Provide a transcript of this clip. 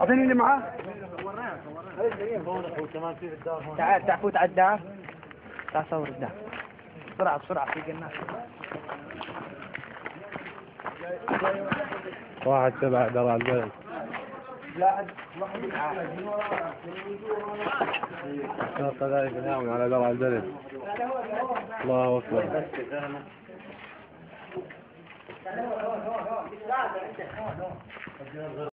أعطيني اللي معاه. تعال تعال فوت على الدار. تعال صور الدار. بسرعة بسرعة في الناس واحد تبع درع البلد شرط ذلك نعم على درع البلد الله أكبر. لا لا لا